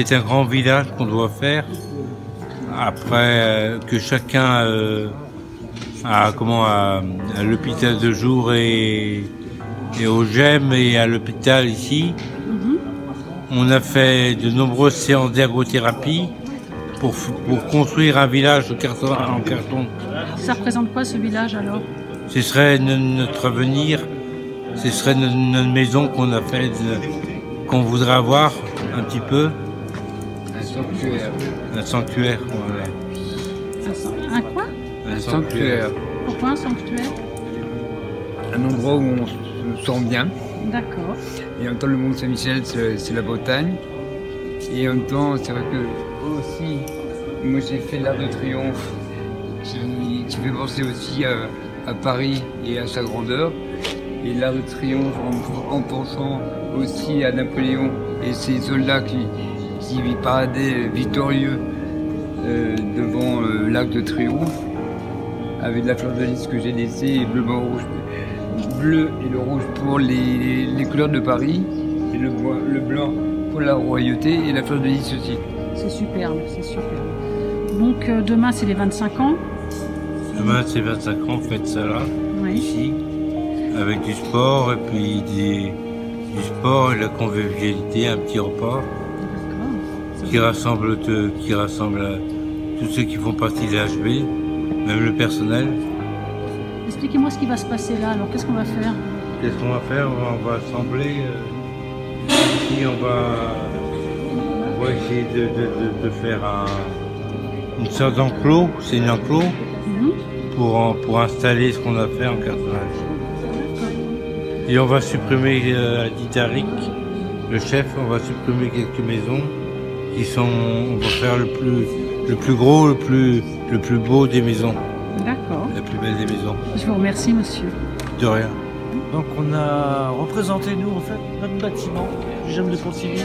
C'est un grand village qu'on doit faire. Après euh, que chacun euh, a comment à, à l'hôpital de jour et, et au GEM et à l'hôpital ici. On a fait de nombreuses séances d'ergothérapie pour, pour construire un village en carton. Ça représente quoi ce village alors? Ce serait no- notre avenir, ce serait no- notre maison qu'on a fait, qu'on voudrait avoir un petit peu, Un sanctuaire. un sanctuaire. voilà. Un quoi Un sanctuaire. Pourquoi un sanctuaire Un endroit où on se sent bien. D'accord. Et en même temps, le Mont Saint-Michel, c'est la Bretagne. Et en même temps, c'est vrai que aussi, moi j'ai fait l'Arc de Triomphe qui, qui fait penser aussi à, à Paris et à sa grandeur. Et l'Arc de Triomphe en, en pensant aussi à Napoléon et ses soldats qui, qui paradaient victorieux euh, devant euh, l'Arc de Triomphe avec la fleur de lys que j'ai laissée et bleu, blanc, rouge bleu et le rouge pour les, les couleurs de Paris, et le, blanc pour la royauté, et la fleur de lys aussi. C'est superbe, c'est superbe. Donc euh, demain c'est les 25 ans. Demain, c'est 25 ans, faites ça là, Oui. ici, avec du sport et puis des- du sport et la convivialité, un petit repas. Qui rassemble, qui rassemble euh, tous ceux qui font partie de l'HB, même le personnel. Expliquez-moi ce qui va se passer là. Alors qu'est-ce qu'on va faire? Qu'est-ce qu'on va faire? On va, assembler. euh, ici, on va, on va essayer de, de- de- de faire un- une sorte d'enclos. C'est une enclos Mhm. pour, pour installer ce qu'on a fait en cartonnage. Et on va supprimer, euh, Tariq, le chef, on va supprimer quelques maisons qui sont. On va faire le plus, le plus gros, le plus, le plus beau des maisons, D'accord. la plus belle des maisons. Je vous remercie monsieur. De rien. Donc on a représenté nous en fait notre bâtiment du GEM de Pontivy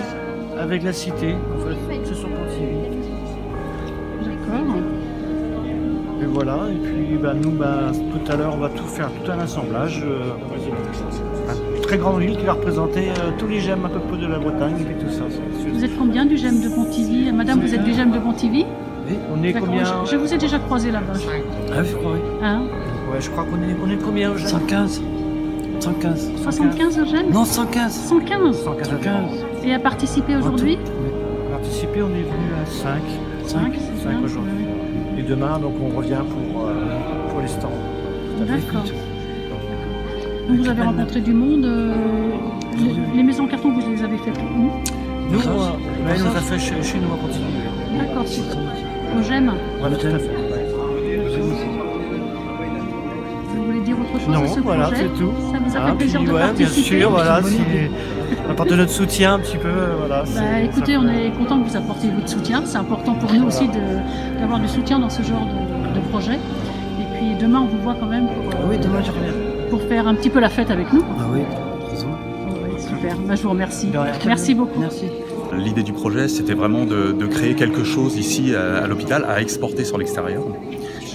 avec la cité. En fait, c'est sur Pontivy. D'accord. Et voilà. Et puis bah, nous bah, tout à l'heure on va tout faire, tout un assemblage. euh, très grande ville qui va représenter euh, tous les GEM à peu près de la Bretagne et tout ça. Vous êtes combien du GEM de Pontivy? Madame, vous êtes du GEM de Pontivy? On est combien? Je, je vous ai déjà croisé là-bas. Ah je crois oui. Hein? Ouais, je crois qu'on est, on est combien au GEM 115. 115. 75 au GEM Non, 115. 115 115. 115. Et à participer aujourd'hui? Participer, on est venu à 5. 5, c'est Cinq bien. aujourd'hui. Et demain, donc on revient pour, euh, pour les stands. D'accord. Donc vous avez rencontré du monde. euh, les, les maisons en carton, vous les avez faites où Nous, euh, c'est- ça, nous a c'est- fait chez, chez nous à continuer. D'accord. Au GEM Voilà, tout à fait. Vous voulez dire autre chose Non, à ce voilà, projet c'est tout. Ça vous a Ah, fait plaisir puis, de ouais, participer Bien sûr, voilà, si on notre soutien un petit peu, euh, voilà. c'est- Bah, écoutez, on est content que vous apportiez votre soutien. C'est important pour nous aussi d'avoir du soutien dans ce genre de, de projet. Et puis demain, on vous voit quand même pour, euh, Ah oui, demain je reviens. Pour faire un petit peu la fête avec nous. Ah oui. Ouais, super, Bah, je vous remercie. Merci beaucoup. Merci. L'idée du projet, c'était vraiment de, de créer quelque chose ici à, à l'hôpital, à exporter sur l'extérieur.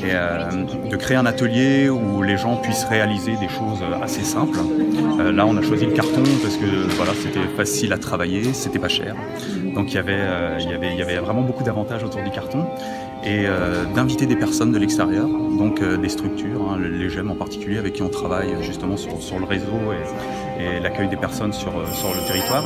Et euh, de créer un atelier où les gens puissent réaliser des choses assez simples. Euh, là, on a choisi le carton parce que voilà, c'était facile à travailler, c'était pas cher. Donc il y avait, euh, y avait, y avait vraiment beaucoup d'avantages autour du carton. Et d'inviter des personnes de l'extérieur, donc des structures, hein, les GEM en particulier, avec qui on travaille justement sur, sur le réseau et l'accueil des personnes sur, euh, sur le territoire,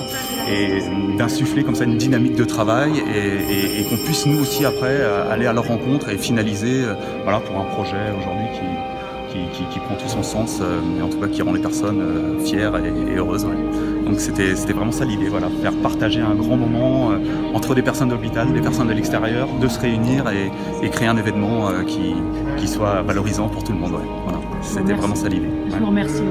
et d'insuffler comme ça une dynamique de travail et, et- et qu'on puisse nous aussi après euh, aller à leur rencontre et finaliser euh, voilà, pour un projet aujourd'hui qui, qui, qui- qui prend tout son sens, euh, et en tout cas qui rend les personnes euh, fières et, et heureuses. ouais. Donc c'était vraiment ça l'idée, voilà, faire partager un grand moment euh, entre des personnes de l'hôpital, des personnes de l'extérieur, de se réunir et, et créer un événement qui, qui soit valorisant pour tout le monde. ouais. Voilà, c'était vraiment ça l'idée. Je vous remercie.